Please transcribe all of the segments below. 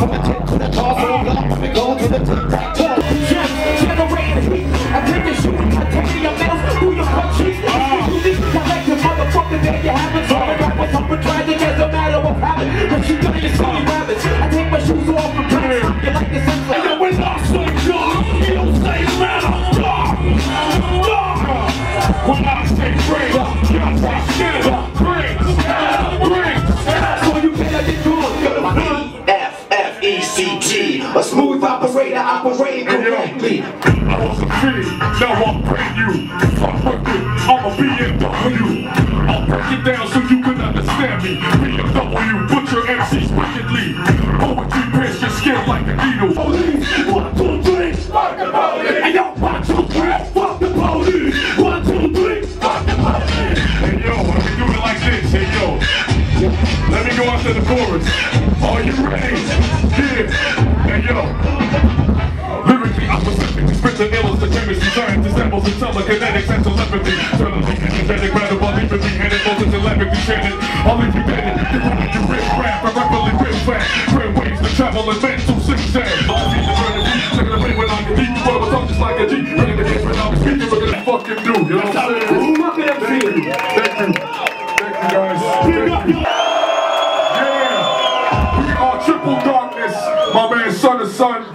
Go to the top, go to the top. break you. I'm perfect, I'ma be in the you. I'll break it down so you can understand me. BMW, butcher MCs wickedly. Poetry pierce your skin like a needle. Police, one, two, three, fuck the police. And yo, one, two, three, fuck the police. One, two, three, fuck the police. Hey yo, let me do it like this. Hey yo, let me go out to the chorus. Are you ready? Yeah. Hey yo. the telekinetics and telepathy. Television that incredible empathy, and it goes into telepathy chanting. All of you bending, you running your wrist rap, I rap really real fast. Trend waves to travel and mental zigzag. All these are turning me, taking away when I can beat you. World talk just like a G, running the different, I'm speaking, look at that fucking do. You know what I'm saying? Thank you. Thank you. Thank you guys. Yeah. We are triple darkness. My man, son of son.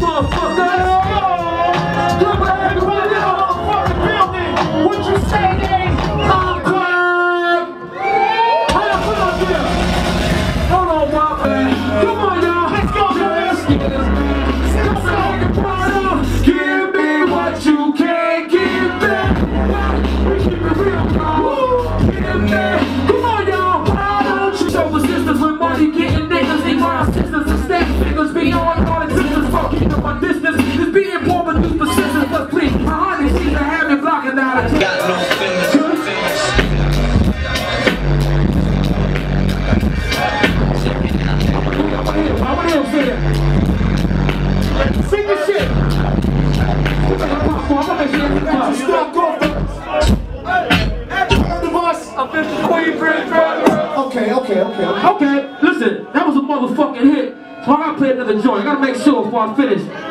Pop. Got no Okay, okay, okay, okay. Okay, listen, that was a motherfucking hit. So I gotta play another joint. I gotta make sure before I finish.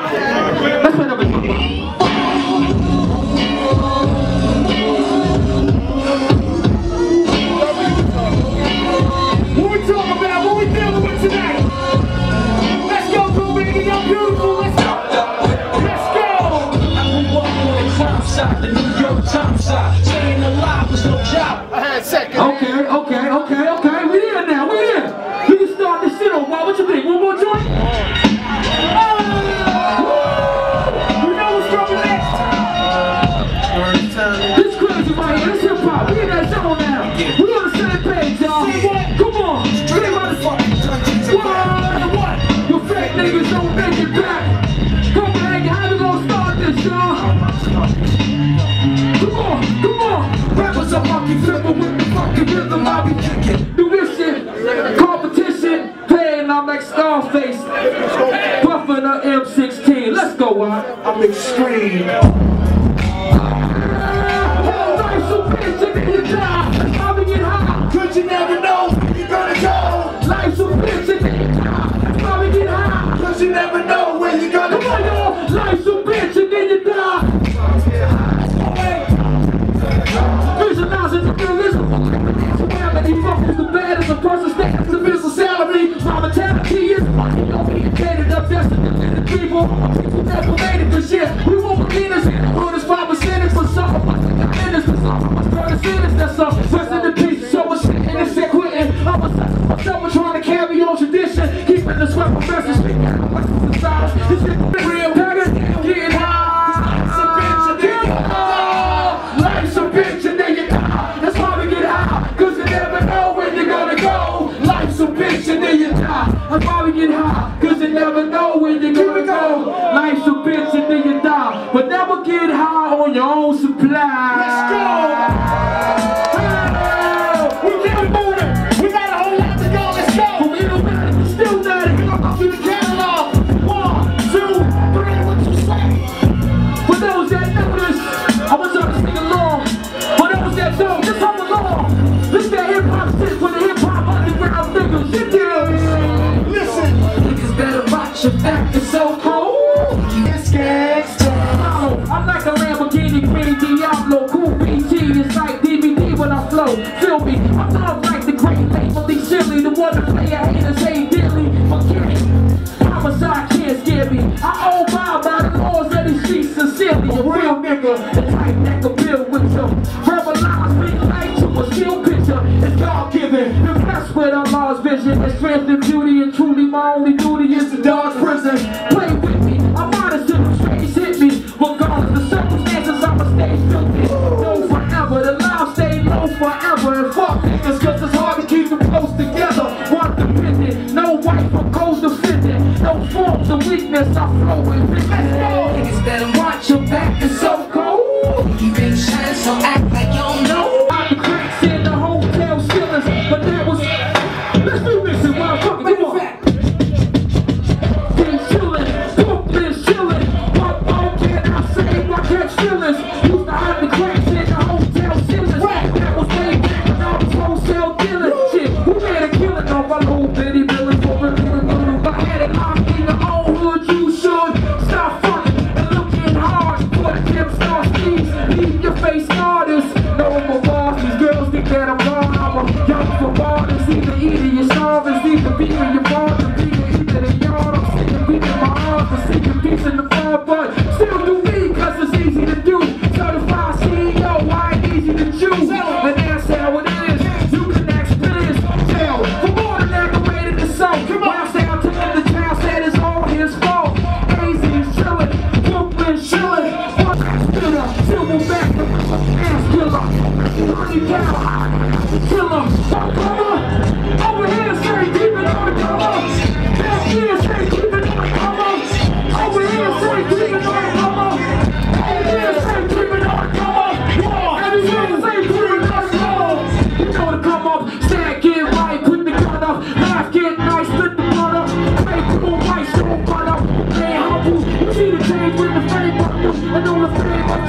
funky flipper with the fucking rhythm. I be kicking the wishing, competition, paying. I'm like Scarface, puffing a M16. Let's go out. I'm extreme. won't fucking do that related to shit. We won't beginners here. On this five percent for some of us beginners. For some of us trying to sentence that's all. Rest in the peace, so much innocent quitting. I'm a someone trying to carry on tradition. Keeping the sweat from message. This is real nigga. Getting high. It's a bitch and then you die. Life's a bitch and then you die. That's why we get high. Cause you never know when you're gonna go. Life's a bitch and then you die. That's why we get high. Cause you never know when you're gonna go. Life's a. your back, is so cool. This gangsta. Oh, I'm like a Lamborghini, pretty Diablo. Cool BG It's like DVD when I flow. Feel me? I'm not like the great label, these silly. The one to play, I hate to say dilly. But get Homicide can't scare me. I owe my by the laws of these streets sincerely. A real nigga, the type that can build with you. Verbalize me like you a steel picture. It's God given. The best with our Lord's vision and strength in you. tears are flowing.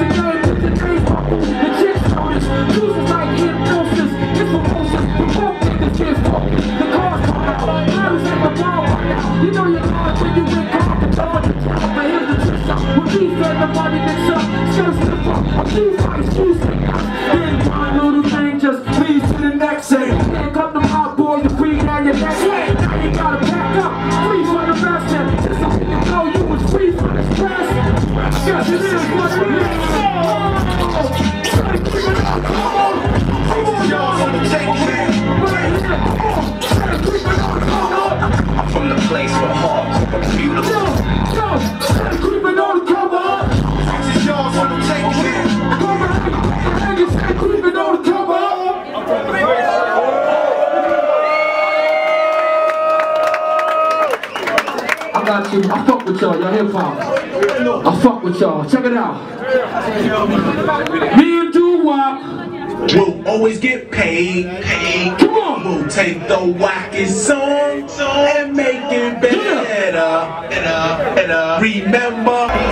to do it. Hey, come on. We'll take the wacky song and make it better. Better, better. Remember.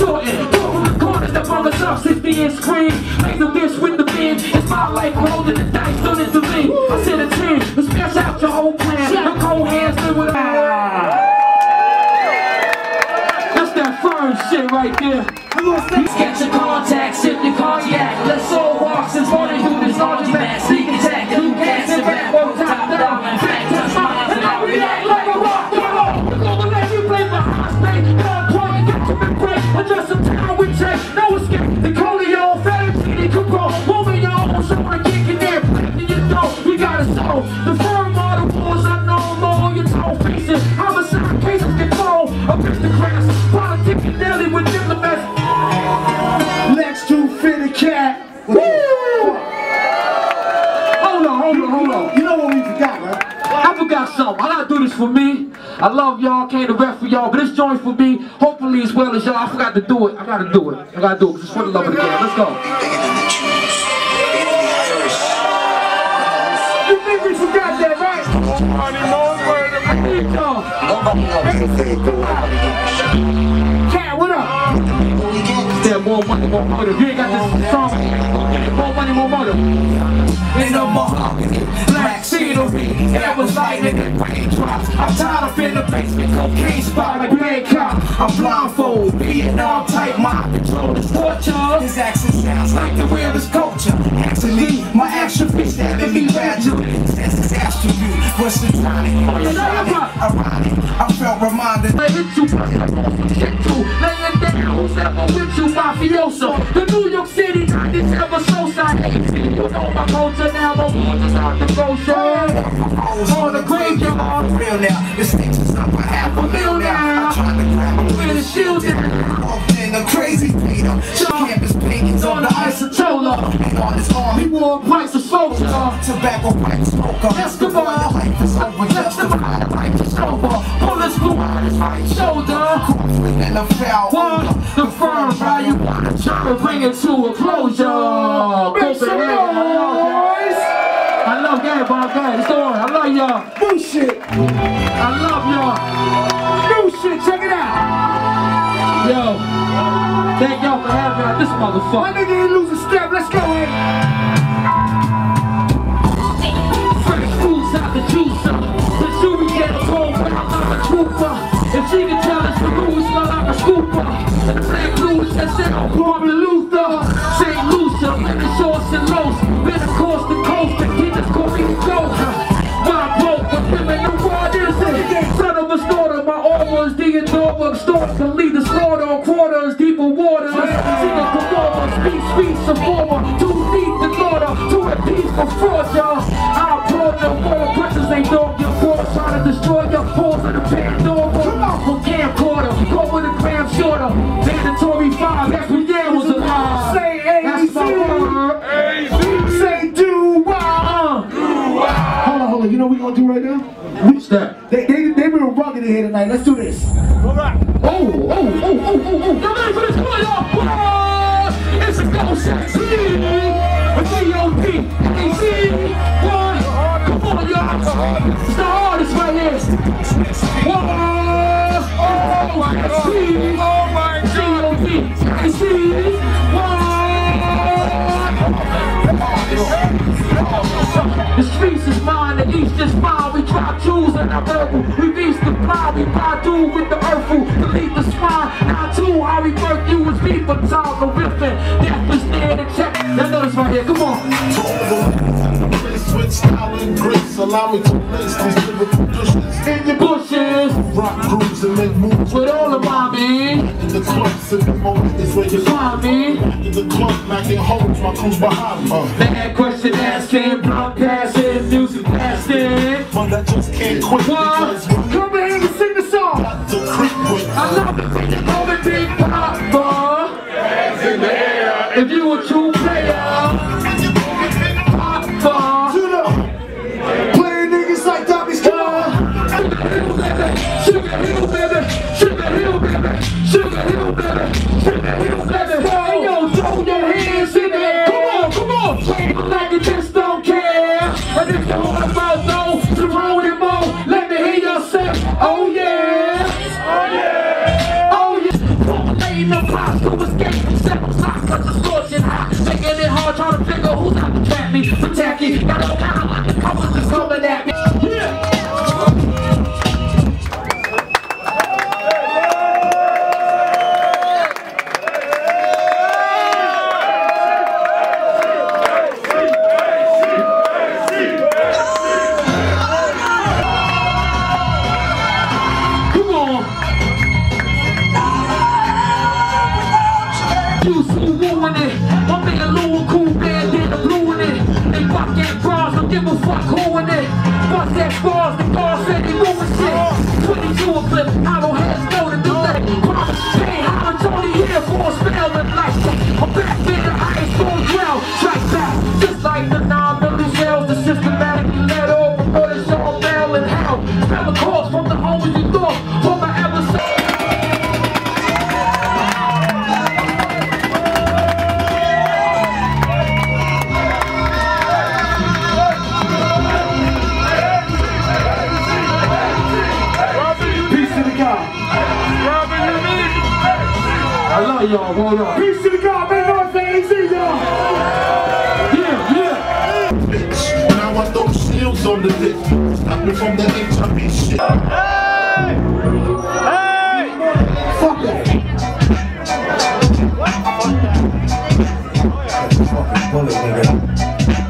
Extorting. Go from the corner. Step on the top. 60 inch screen. Make the bitch with the bin. It's my life. Holding the dice. Don't intervene. I said a team. Let's smash out your whole plan. Your cold hands live with That's that firm shit right there. Sketch your contacts, sip your cognac. Let's all walk since morning through this laundry mat. Sneak attack, Adjust some time with check. No escape. The Coleon, fantasy, control. Moving your own, someone kicking there. Breaking your door, we got a soul. The firm model wars unknown, all your toe faces. Homicide cases control. Aristocrats, politics and daily with diplomats. Lex 250 cat. Woo! Hold on, hold on, hold on. You know what we forgot, right? I forgot something. I gotta do this for me. I love y'all, came to rap for y'all, but this joint for me, hopefully as well as y'all. I forgot to do it. I gotta do it. I gotta do it it's for the love of the game. Let's go. You think we forgot that, right? Cat, what up? More money, more motive. You ain't got this song. More money, more motive. In the morning, black scenery, it was lightning and raindrops. I'm tired of in the basement, cocaine spot like Bangkok. I'm blindfold, Vietnam type mind control is torture. His accent sounds like the realest culture. Actually, my action speaks stabbing me gradually. Since his attribute was satanic, ironic. I felt reminded. I hit you, hit you, laying down, never with mafioso. The New York City, this ever so side. You know my culture now, it's on the motion. On the graveyard, Real now, this thing's up a half a mil now. I'm trying to grab a a shield Off in a crazy freedom. And on his arm, He wore a price of soldier. tobacco pipe smoker. Escobar. Life is over, just life is over. Bullets flew on his right shoulder. And a foul One, the firm value, trying to bring it to a closure. Make some noise. I love Gary. It's right. I love y'all. New shit. I love y'all. New shit. Check it out. Yo, having me on this My motherfucker. nigga ain't lose a step. Let's go in. At peace for fraud, y'all. I applaud the war, pressures ain't dog your force, trying to destroy your pores of the Pandora. Come on, from camcorder, go with a gram shorter. Mandatory five, every day was alive. Say That's my word. Say do wow. Uh, Hold on, hold on. You know what we gonna do right now? what's that? They they they been rugged in here tonight. Let's do this. All right. Oh, oh, oh, oh, oh, oh. Y'all ready for this? Come on, y'all. It's a ghost. A. A.C. One. It's the hardest right here. Whoa! Oh my God! Oh my God! You see this? The streets is mine, the east is mine. We drop jewels and I'm verbal. We reach the fly, we Badu with the earthful. Delete the spine. Now too, we work you is me for time, no riffing. Death is near the check. Know this right here. Come on. Switch style and grace, allow me to place these lyrical dishes In your bushes, Rock grooves and make moves with all of mommy. in the clubs in the moment is where you Find me. In the club, knocking holes, my crew's behind me. Uh, Bad question asking, blunt passing, music blasting. but I just can't quit because roll them on, let me hear you say, oh yeah. Oh yeah. Oh yeah. Laying the props to escape from seven o'clock, cause the scorching hot. Making it hard trying to figure who's out to trap me. Protect me. Got kind of like the colors that's coming at me. You so ruin it. My nigga Lou cool bad than the blue in it. They fuck that bras, don't give a fuck y'all, hold on. Peace to the God. Make noise for AZ, y'all. Yeah, yeah. Now I throw shields on the dick. Stop me from the HIV shit. Fuck that. Y'all